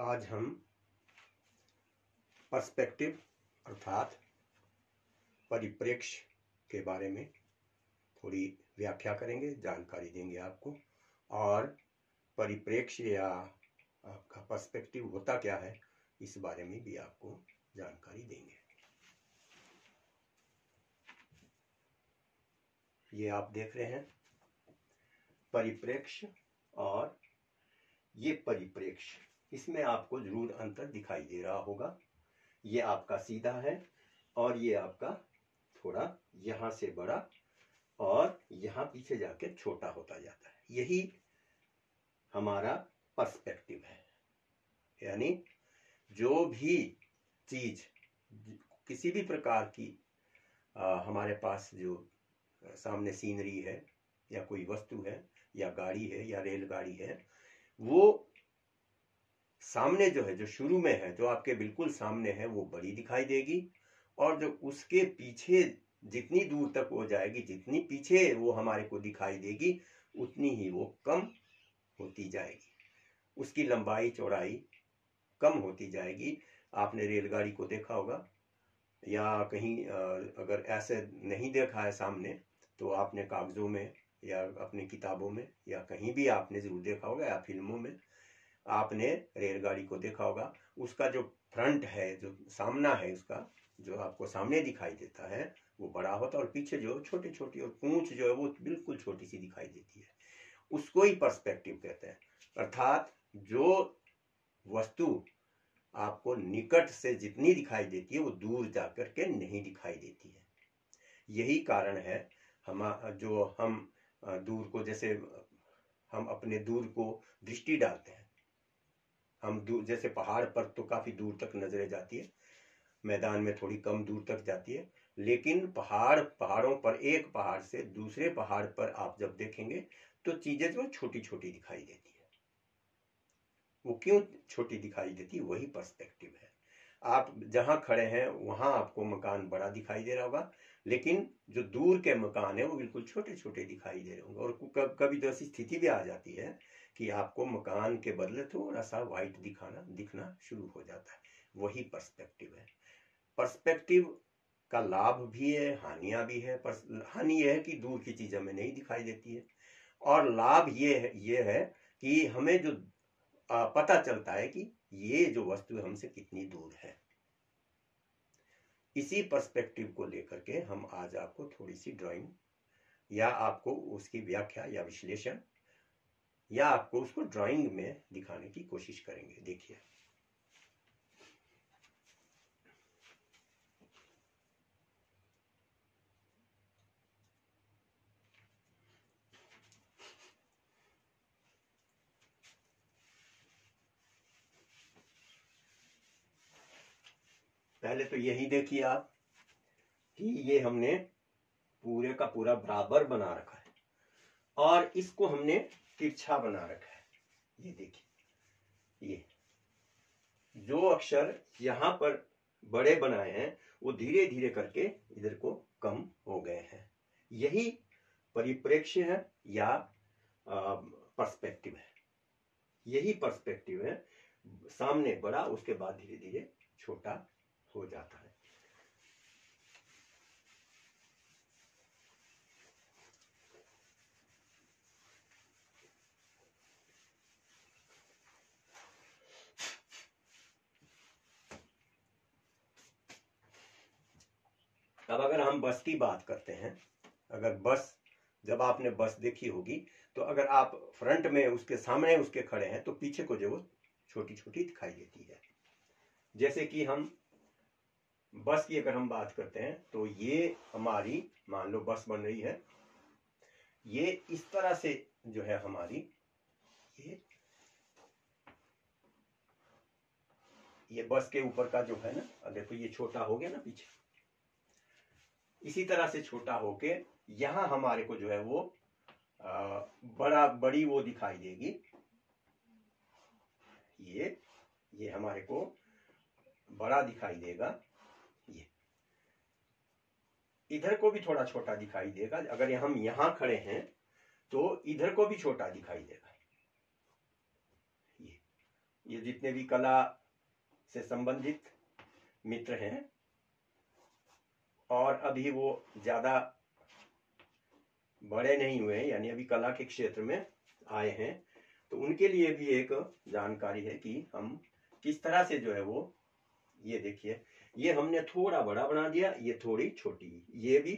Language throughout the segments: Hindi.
आज हम पर्सपेक्टिव अर्थात परिप्रेक्ष्य के बारे में थोड़ी व्याख्या करेंगे, जानकारी देंगे आपको। और परिप्रेक्ष्य या आपका पर्सपेक्टिव होता क्या है, इस बारे में भी आपको जानकारी देंगे। ये आप देख रहे हैं। परिप्रेक्ष्य और ये परिप्रेक्ष्य। इसमें आपको ज़रूर अंतर दिखाई दे रहा होगा। ये आपका सीधा है और ये आपका थोड़ा यहाँ से बड़ा और यहाँ पीछे जाके छोटा होता जाता है। यही हमारा पर्सपेक्टिव है। यानी जो भी चीज़ किसी भी प्रकार की आ, हमारे पास जो सामने सीनरी है या कोई वस्तु है या गाड़ी है या रेलगाड़ी है वो सामने जो है, जो शुरू में है, जो आपके बिल्कुल सामने है, वो बड़ी दिखाई देगी और जो उसके पीछे जितनी दूर तक वो जाएगी, जितनी पीछे वो हमारे को दिखाई देगी, उतनी ही वो कम होती जाएगी। उसकी लंबाई, चौड़ाई कम होती जाएगी। आपने रेलगाड़ी को देखा होगा, या कहीं अगर ऐसे नहीं देखा है सामने तो आपने कागजों में या अपनी किताबों में या कहीं भी आपने ज़रूर देखा होगा, या फ़िल्मों में आपने रेलगाड़ी को देखा होगा। उसका जो फ्रंट है, जो सामना है उसका, जो आपको सामने दिखाई देता है, वो बड़ा होता है और पीछे जो छोटी छोटी और पूंछ जो है वो बिल्कुल छोटी सी दिखाई देती है। उसको ही पर्सपेक्टिव कहते हैं। अर्थात जो वस्तु आपको निकट से जितनी दिखाई देती है, वो दूर जाकर के नहीं दिखाई देती है। यही कारण है हम, जो हम दूर को, जैसे हम अपने दूर को दृष्टि डालते हैं। हम दूर जैसे पहाड़ पर तो काफ़ी दूर तक नज़रें जाती है, मैदान में थोड़ी कम दूर तक जाती है, लेकिन पहाड़, पहाड़ों पर, एक पहाड़ से दूसरे पहाड़ पर आप जब देखेंगे तो चीज़ें जो छोटी छोटी दिखाई देती है। वो क्यों छोटी दिखाई देती? है वही पर्सपेक्टिव है। आप जहाँ खड़े हैं, वहाँ आपको मकान बड़ा दिखाई दे रहा होगा, लेकिन जो दूर के मकान है, वो बिल्कुल छोटे छोटे दिखाई दे रहे होंगे, और कभी तो ऐसी स्थिति भी आ जाती है कि आपको मकान के बदले थोड़ा सा वाइट दिखाना, दिखना शुरू हो जाता है। वही पर्सपेक्टिव है। पर्सपेक्टिव का लाभ भी है, हानियाँ भी है। पर हानि यह है कि दूर की चीज़ हमें नहीं दिखाई देती है। और लाभ ये है ये है कि हमें जो पता चलता है कि ये जो वस्तु हमसे कितनी दूर है। इसी पर्सपेक्टिव को लेकर के हम आज आपको थोड़ी सी ड्राइंग या आपको उसकी व्याख्या या विश्लेषण या आपको उसको ड्राइंग में दिखाने की कोशिश करेंगे। देखिए। पहले तो यही देखिए आप कि ये हमने पूरे का पूरा बराबर बना रखा है। और इसको हमने तिरछा बना रखा है। ये देखिए, ये। जो अक्षर यहाँ पर बड़े बनाए हैं, वो धीरे धीरे करके इधर को कम हो गए हैं। यही परिप्रेक्ष्य है या पर्सपेक्टिव है। यही पर्सपेक्टिव है। सामने बड़ा, उसके बाद धीरे धीरे छोटा हो जाता है। अब अगर हम बस की बात करते हैं, अगर बस, जब आपने बस देखी होगी तो अगर आप फ्रंट में उसके सामने उसके खड़े हैं तो पीछे को जो छोटी छोटी दिखाई देती है। जैसे कि हम बस की अगर हम बात करते हैं तो ये हमारी, मान लो बस बन रही है, ये इस तरह से जो है हमारी, ये ये बस के ऊपर का जो है ना देखो ये छोटा हो गया ना पीछे इसी तरह से छोटा होके यहाँ हमारे को जो है वो बड़ा, बड़ी वो दिखाई देगी। ये ये हमारे को बड़ा दिखाई देगा। ये। इधर को भी थोड़ा छोटा दिखाई देगा। अगर हम यहाँ खड़े हैं तो इधर को भी छोटा दिखाई देगा। ये। ये जितने भी कला से संबंधित मित्र हैं और अभी वो ज़्यादा बड़े नहीं हुए यानी अभी कला के क्षेत्र में आए हैं। तो उनके लिए भी एक जानकारी है कि हम किस तरह से जो है वो, ये देखिए, ये हमने थोड़ा बड़ा बना दिया, ये थोड़ी छोटी। ये भी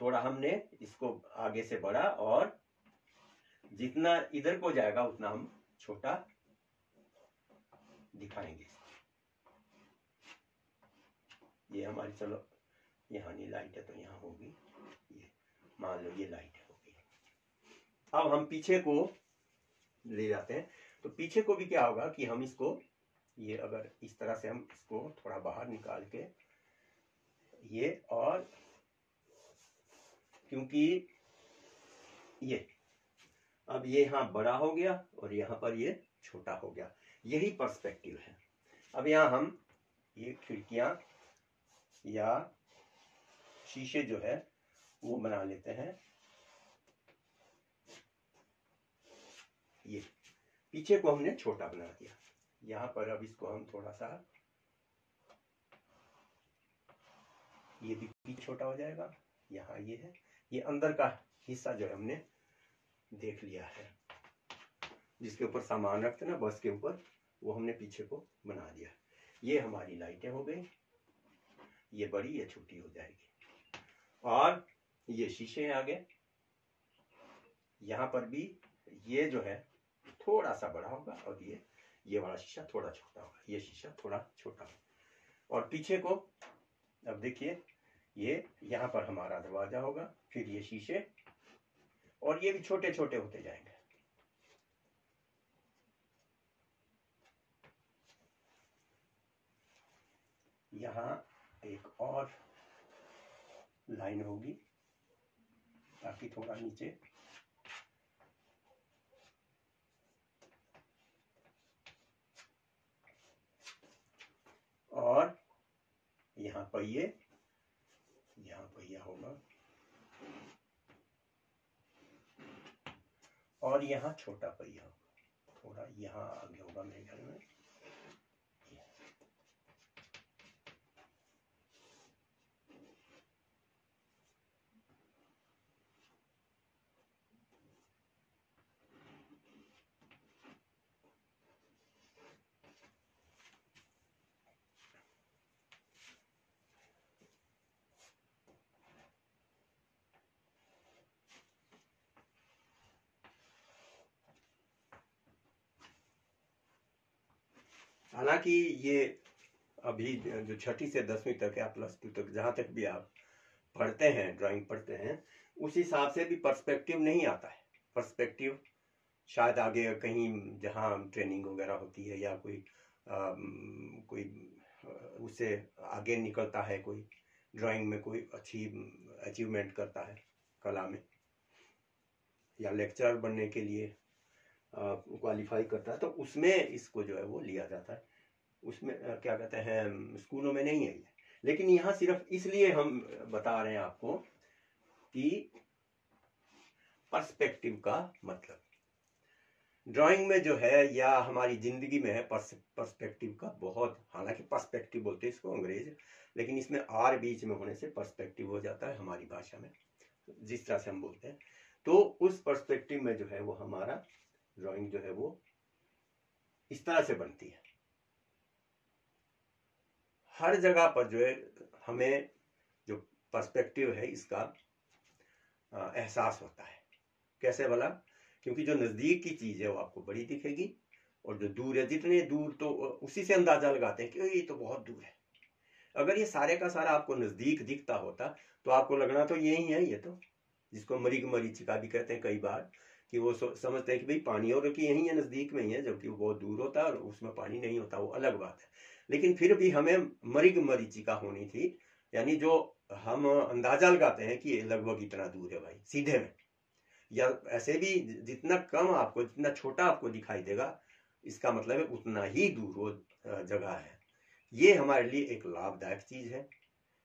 थोड़ा हमने इसको आगे से बड़ा और जितना इधर को जाएगा, उतना हम छोटा दिखाएँगे। ये हमारी, चलो यहाँ नहीं लाइट है तो यहाँ होगी। ये, मान लो ये लाइट होगी अब हम पीछे को ले जाते हैं। तो पीछे को भी क्या होगा कि हम इसको, ये अगर इस तरह से हम इसको थोड़ा बाहर निकाल के, ये और, क्योंकि ये, अब ये यहाँ बड़ा हो गया और यहाँ पर ये छोटा हो गया। यही पर्सपेक्टिव है। अब यहाँ हम ये खिड़कियाँ या शीशे जो है, वो बना लेते हैं। ये, पीछे को हमने छोटा बना दिया। यहाँ पर अब इसको हम थोड़ा सा ये भी पीछे छोटा हो जाएगा। यहाँ ये है। ये अंदर का हिस्सा जो है हमने देख लिया है। जिसके ऊपर सामान रखते ना, बस के ऊपर, वो हमने पीछे को बना दिया। ये हमारी लाइटें हो गई। ये बड़ी, ये छोटी हो जाएगी। और ये शीशे आगे। यहाँ पर भी ये जो है, थोड़ा सा बड़ा होगा और ये ये वाला शीशा थोड़ा छोटा होगा। ये शीशा थोड़ा छोटा होगा और पीछे को, अब देखिए, ये यहाँ पर हमारा दरवाज़ा होगा, फिर ये शीशे, और ये भी छोटे छोटे होते जाएँगे। यहाँ एक और लाइन होगी। ताकि थोड़ा नीचे। और यहाँ पहिए यहाँ पहिया होगा। और यहाँ छोटा पहिया होगा। थोड़ा यहाँ आगे होगा मेरे घर में। हालाँकि ये अभी जो छठी से दसवीं तक या प्लस टू तक जहाँ तक भी आप पढ़ते हैं ड्राइंग पढ़ते हैं उस हिसाब से भी पर्सपेक्टिव नहीं आता है। पर्सपेक्टिव शायद आगे कहीं जहाँ ट्रेनिंग वगैरह होती है या कोई आ, कोई उससे आगे निकलता है कोई ड्राइंग में कोई अच्छी अचीवमेंट करता है कला में या लेक्चरर बनने के लिए क्वालिफाई करता है तो उसमें इसको जो है वो लिया जाता है। उसमें क्या कहते हैं, स्कूलों में नहीं है ये। लेकिन यहाँ सिर्फ़ इसलिए हम बता रहे हैं आपको कि पर्सपेक्टिव का मतलब। ड्राइंग में जो है या हमारी ज़िंदगी में है पर्सपेक्टिव का बहुत, हालाँकि पर्सपेक्टिव बोलते हैं इसको अंग्रेज़, लेकिन इसमें आर बीच में होने से पर्सपेक्टिव हो जाता है हमारी भाषा में, जिस तरह से हम बोलते हैं। तो उस पर्सपेक्टिव में जो है वो हमारा ड्राइंग जो है वो इस तरह से बनती है। हर जगह पर जो है हमें जो पर्सपेक्टिव है इसका एहसास होता है। कैसे वाला? क्योंकि जो नज़दीक की चीज़ है वो आपको बड़ी दिखेगी और जो दूर है, जितने दूर तो उसी से अंदाज़ा लगाते हैं कि ये तो बहुत दूर है। अगर ये सारे का सारा आपको नज़दीक दिखता होता तो आपको लगना तो यही है ये तो जिसको मरीग मरीचिका भी कहते हैं कई बार कि वो समझते हैं कि भाई पानी और कि यहीं है, नज़दीक में ही है, जबकि वो बहुत दूर होता है और उसमें पानी नहीं होता, वो अलग बात है। लेकिन फिर भी हमें मरिग मरीचिका होनी थी, यानी जो हम अंदाज़ा लगाते हैं कि लगभग इतना दूर है भाई, सीधे में। या ऐसे भी जितना कम आपको, जितना छोटा आपको दिखाई देगा, इसका मतलब है उतना ही दूर वो जगह है। ये हमारे लिए एक लाभदायक चीज़ है।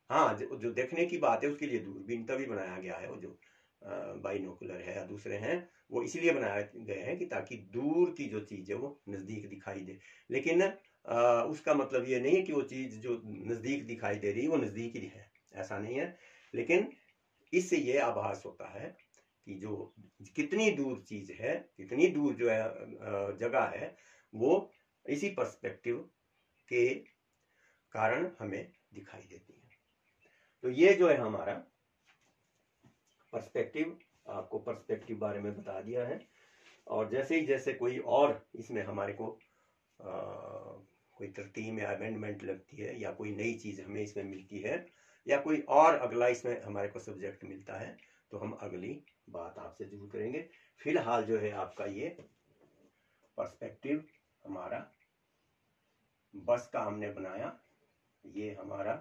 हाँ जो देखने की बात है, उसके लिए दूरबीन का भी बनाया गया है वो जो बाइनोकुलर है या दूसरे हैं वो इसलिए बनाए गए हैं कि ताकि दूर की जो चीज़ है वो नज़दीक दिखाई दे। लेकिन आ, उसका मतलब ये नहीं है कि वो चीज़ जो नज़दीक दिखाई दे रही है वो नज़दीक ही है ऐसा नहीं है। लेकिन इससे ये आभास होता है कि जो कितनी दूर चीज़ है कितनी दूर जो है जगह है वो इसी पर्सपेक्टिव के कारण हमें दिखाई देती है। तो ये जो है हमारा पर्सपेक्टिव आपको पर्सपेक्टिव बारे में बता दिया है। और जैसे ही जैसे कोई और इसमें हमारे को आ, कोई तरतीब या अमेंडमेंट लगती है या कोई नई चीज़ हमें इसमें मिलती है या कोई और अगला इसमें हमारे को सब्जेक्ट मिलता है तो हम अगली बात आपसे ज़रूर करेंगे। फ़िलहाल जो है आपका ये पर्सपेक्टिव हमारा बस का हमने बनाया। ये हमारा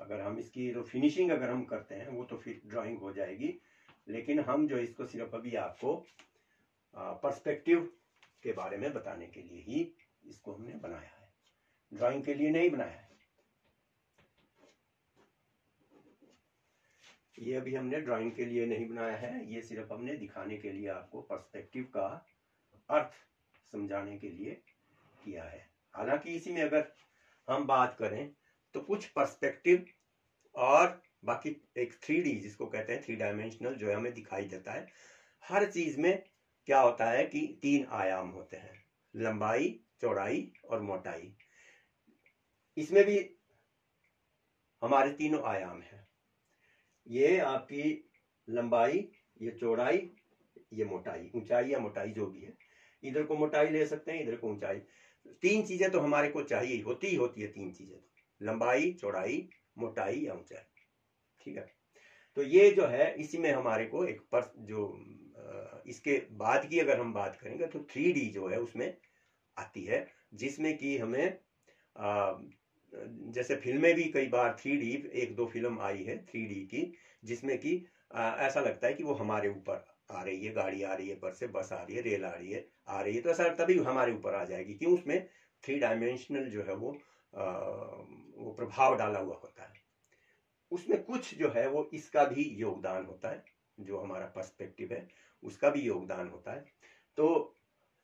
अगर हम इसकी जो फिनिशिंग अगर हम करते हैं, वो तो फिर ड्राइंग हो जाएगी। लेकिन हम जो इसको सिर्फ़ अभी आपको पर्सपेक्टिव के बारे में बताने के लिए ही इसको हमने बनाया है। ड्राइंग के लिए नहीं बनाया है। ये अभी हमने ड्राइंग के लिए नहीं बनाया है। ये सिर्फ़ हमने दिखाने के लिए आपको पर्सपेक्टिव का अर्थ समझाने के लिए किया है। हालाँकि इसी में अगर हम बात करें तो कुछ पर्सपेक्टिव और बाकी एक थ्री डी जिसको कहते हैं थ्री डायमेंशनल जो है हमें दिखाई देता है। हर चीज़ में क्या होता है कि तीन आयाम होते हैं, लंबाई, चौड़ाई और मोटाई। इसमें भी हमारे तीनों आयाम हैं। ये आपकी लंबाई, ये चौड़ाई, ये मोटाई, ऊंचाई या मोटाई जो भी है। इधर को मोटाई ले सकते हैं, इधर को ऊंचाई। तीन चीज़ें तो हमारे को चाहिए, होती ही होती है तीन चीज़ें तो। लंबाई चौड़ाई मोटाई या ऊंचाई ठीक है? तो ये जो है इसी में हमारे को एक पर जो इसके बाद की अगर हम बात करेंगे तो थ्री डी जो है उसमें आती है जिसमें कि हमें जैसे फ़िल्में भी कई बार थ्री डी एक दो फ़िल्म आई है थ्री डी की जिसमें कि ऐसा लगता है कि वो हमारे ऊपर आ रही है गाड़ी आ रही है पर से बस आ रही है रेल आ रही है आ रही है तो ऐसा तभी हमारे ऊपर आ जाएगी क्यों? उसमें थ्री डायमेंशनल जो है वो आ, वो प्रभाव डाला हुआ होता है। उसमें कुछ जो है वो इसका भी योगदान होता है, जो हमारा पर्सपेक्टिव है, उसका भी योगदान होता है। तो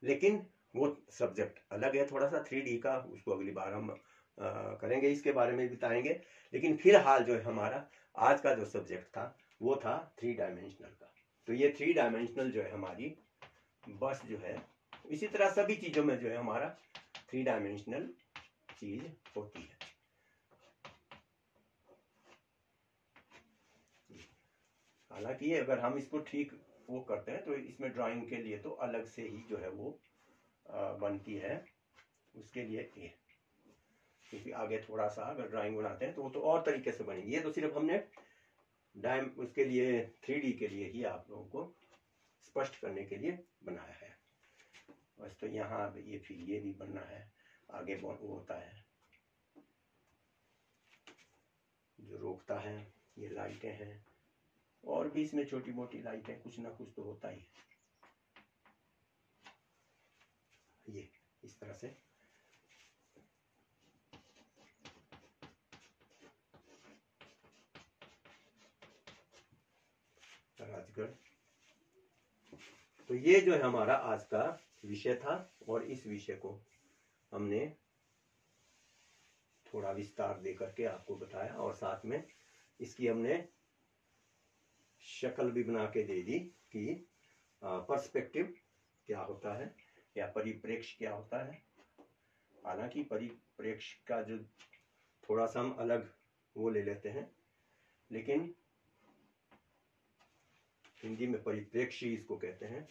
लेकिन वो सब्जेक्ट अलग है थोड़ा सा थ्री का, उसको अगली बार हम करेंगे, इसके बारे में बताएँगे। लेकिन फ़िलहाल जो है हमारा, आज का जो सब्जेक्ट था, वो था थ्री डायमेंशनल का। तो ये थ्री डायमेंशनल जो है हमारी बस जो है, इसी तरह सभी चीज़ों में जो है हमारा थ्री डायमेंशनल चीज़ होती है। हालाँकि अगर हम इसको ठीक वो करते हैं तो इसमें ड्राइंग के लिए तो अलग से ही जो है वो बनती है। उसके लिए ये क्योंकि आगे थोड़ा सा अगर ड्राइंग बनाते हैं तो वो तो और तरीके से बनेगी। ये तो सिर्फ़ हमने डायम उसके लिए थ्री के लिए ही आप लोगों को स्पष्ट करने के लिए बनाया है। बस तो यहाँ ये फिर ये भी बनना है। आगे होता है। जो रोकता है, ये लाइटें हैं। और भी इसमें छोटी मोटी लाइटें, कुछ ना कुछ तो होता ही है। ये, इस तरह से। राजगढ़। तो ये जो है हमारा आज का विषय था और इस विषय को हमने थोड़ा विस्तार दे करके आपको बताया और साथ में इसकी हमने शक्ल भी बना के दे दी कि पर्सपेक्टिव क्या होता है या परिप्रेक्ष्य क्या होता है। हालाँकि परिप्रेक्ष्य का जो थोड़ा सा हम अलग वो ले लेते हैं, लेकिन हिंदी में परिप्रेक्ष्य इसको कहते हैं।